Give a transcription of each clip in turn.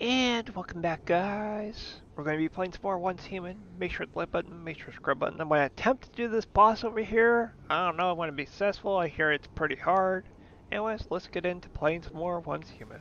And welcome back guys. We're going to be playing some more Once Human. Make sure the like button, make sure subscribe button. I'm going to attempt to do this boss over here. I don't know, I'm going to be successful. I hear it's pretty hard. Anyways, let's get into playing some more Once Human.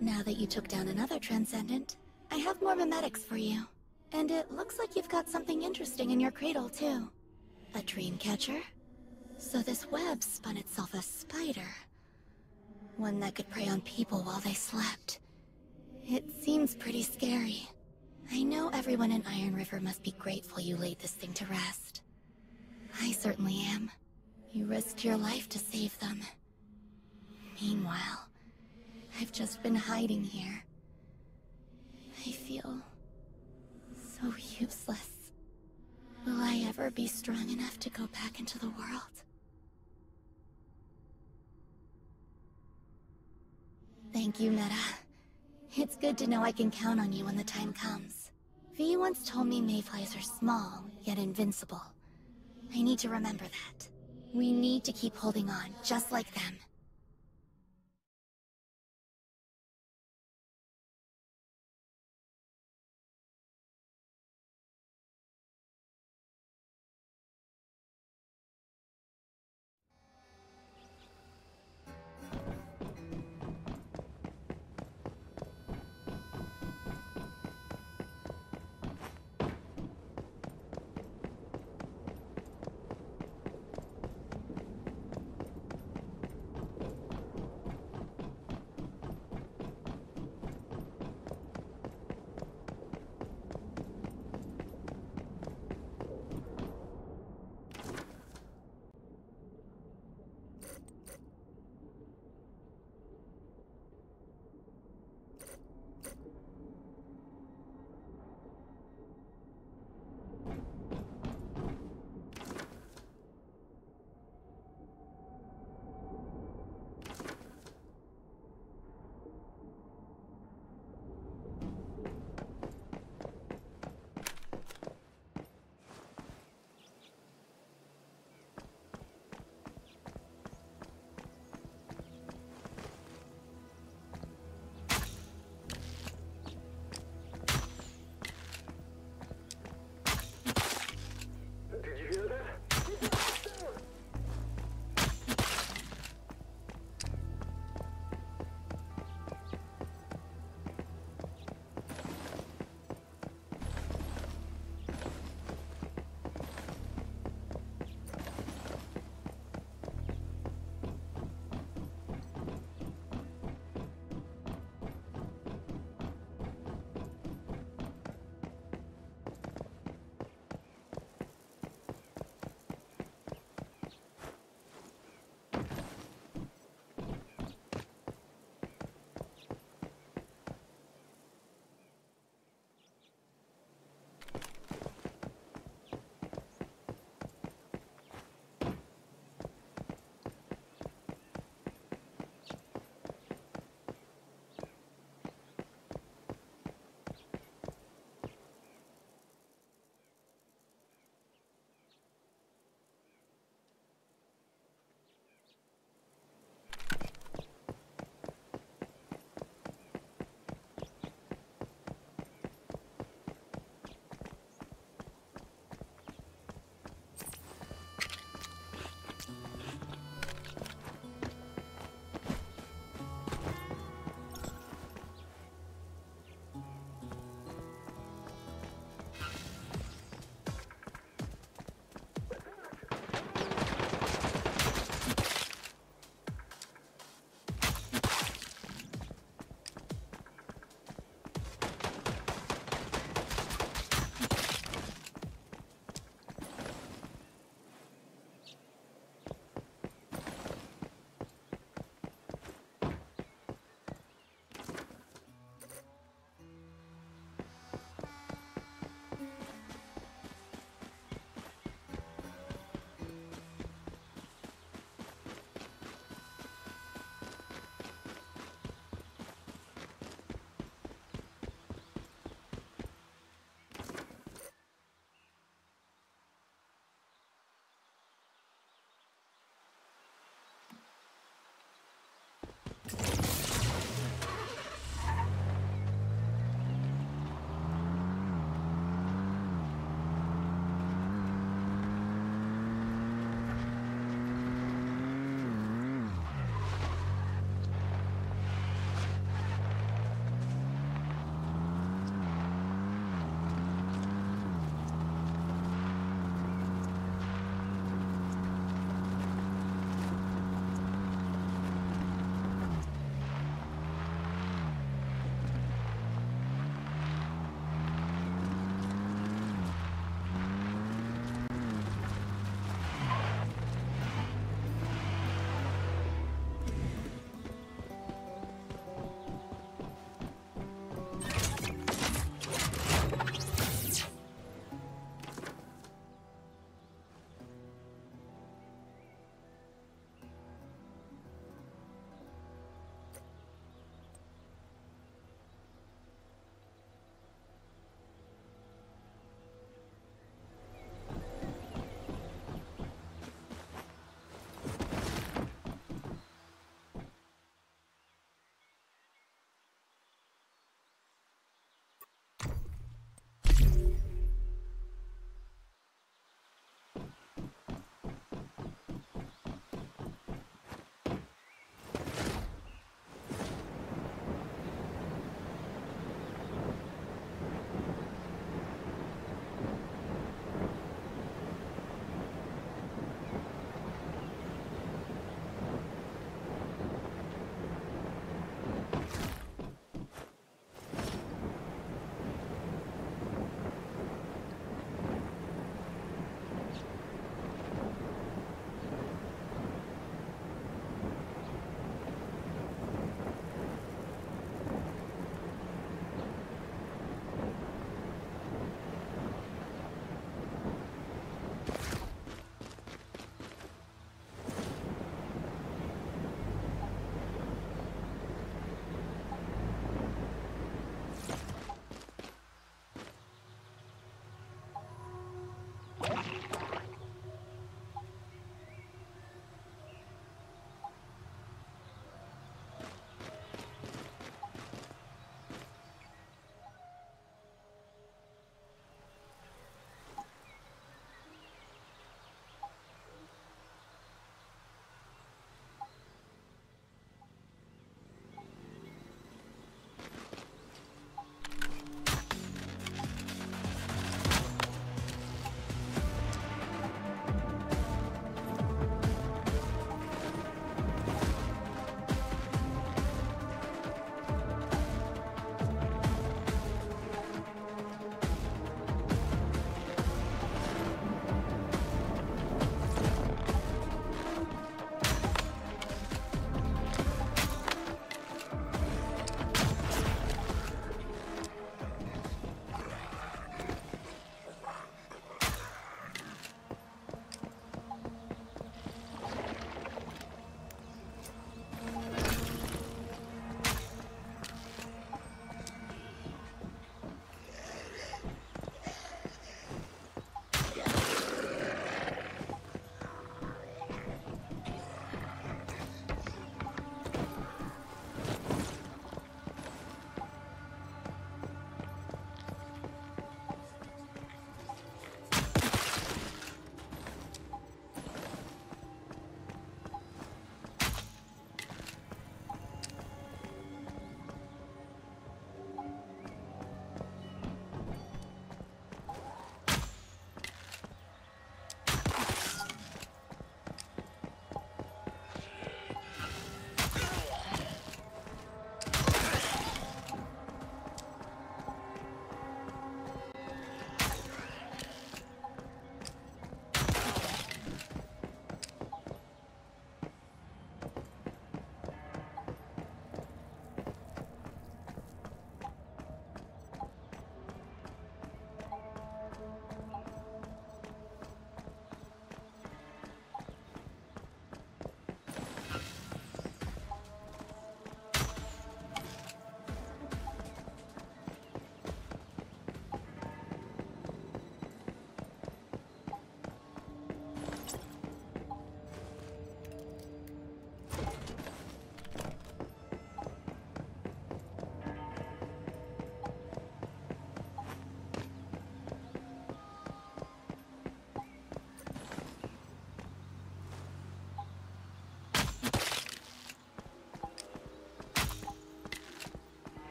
Now that you took down another Transcendent, I have more memetics for you. And it looks like you've got something interesting in your cradle, too. A dream catcher? So this web spun itself a spider. One that could prey on people while they slept. It seems pretty scary. I know everyone in Iron River must be grateful you laid this thing to rest. I certainly am. You risked your life to save them. Meanwhile, I've just been hiding here. I feel... so useless. Will I ever be strong enough to go back into the world? Thank you, Meta. It's good to know I can count on you when the time comes. V once told me mayflies are small, yet invincible. I need to remember that. We need to keep holding on, just like them.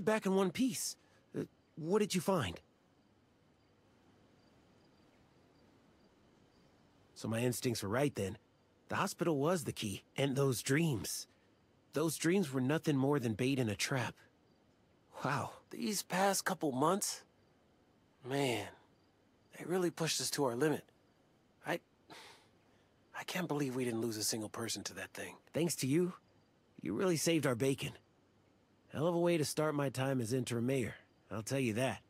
It back in one piece. Uh, what did you find? So my instincts were right then. The hospital was the key, and those dreams. Those dreams were nothing more than bait in a trap. Wow, these past couple months, man, they really pushed us to our limit. I... I can't believe we didn't lose a single person to that thing. Thanks to you, you really saved our bacon. Hell of a way to start my time as interim mayor, I'll tell you that.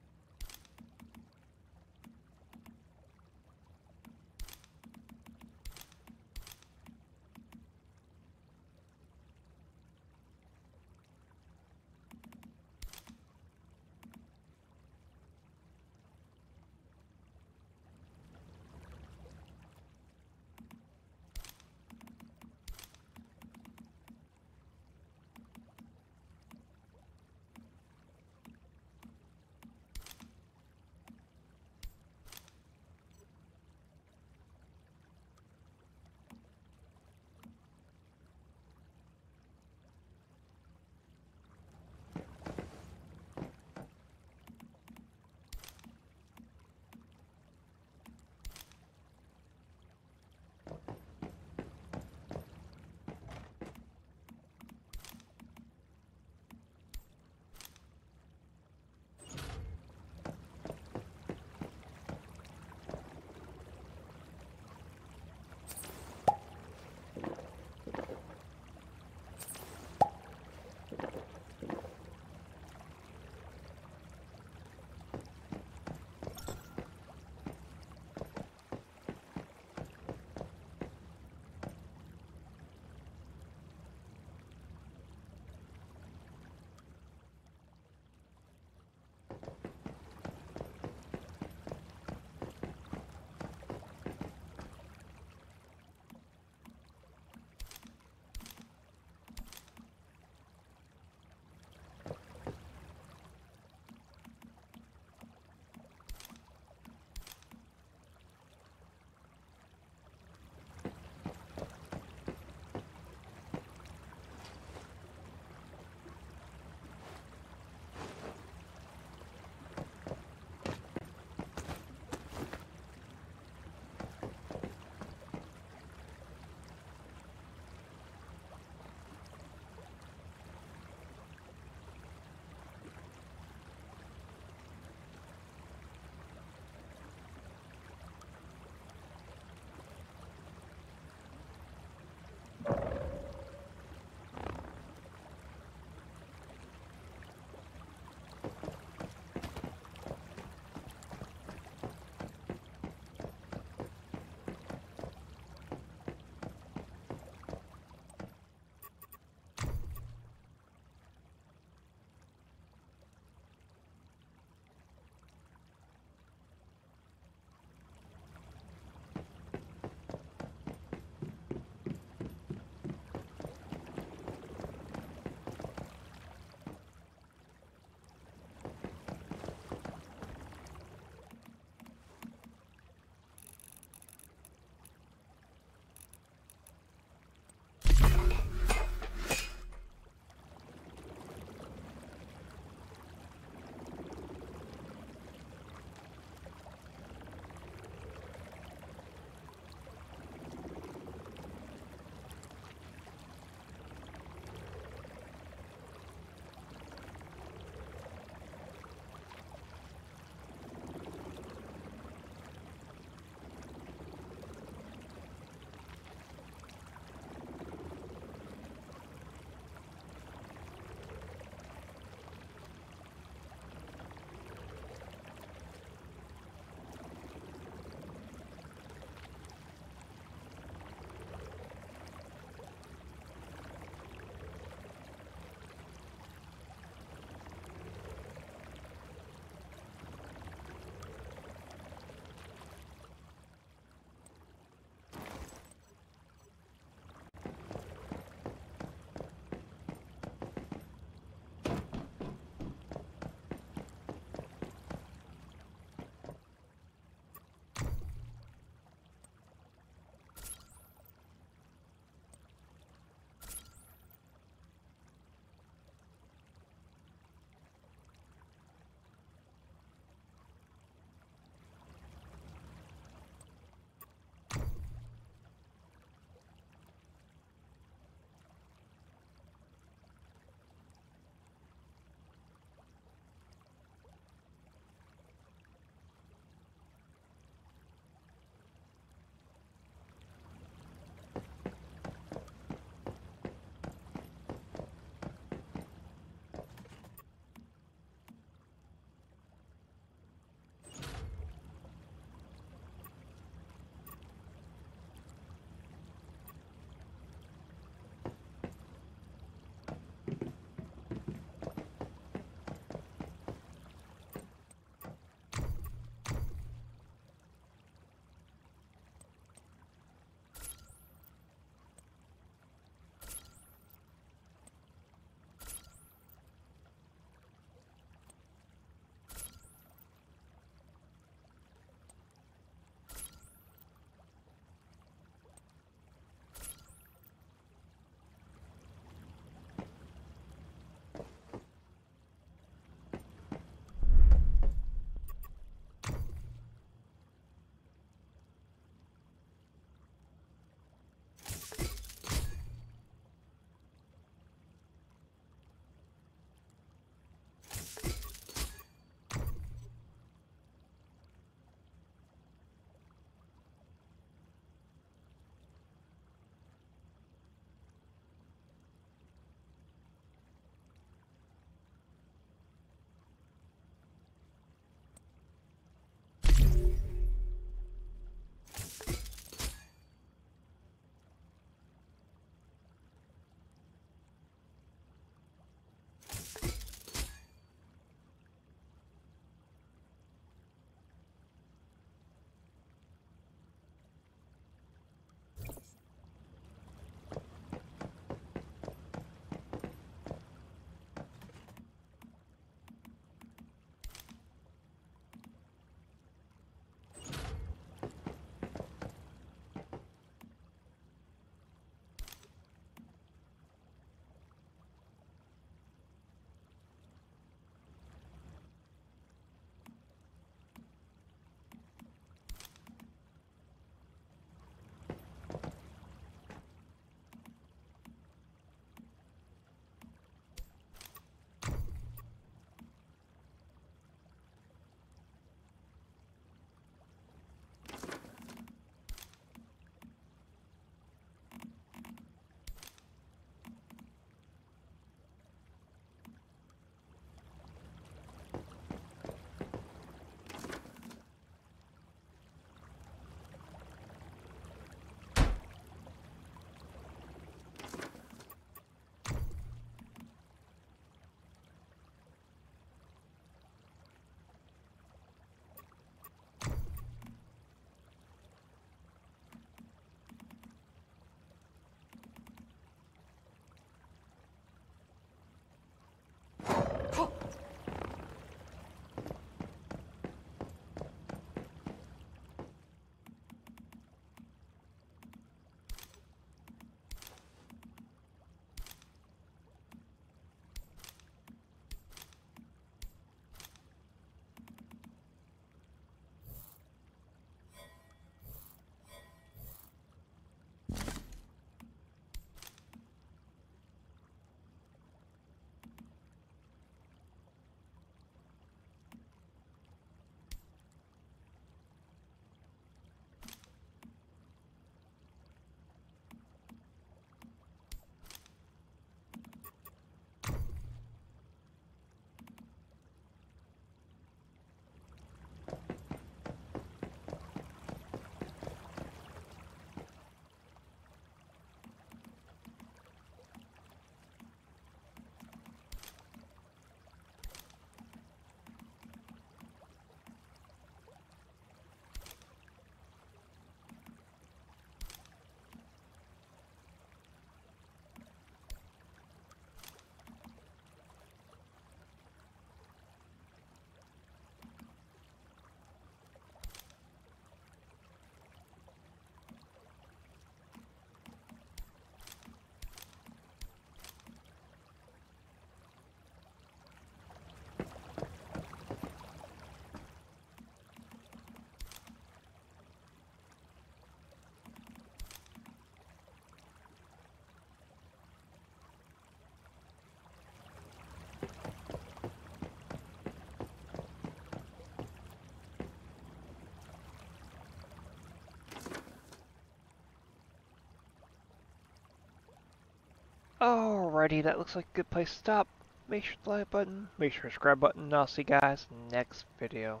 Alrighty, that looks like a good place to stop. Make sure to like button, make sure to subscribe button, and I'll see you guys next video.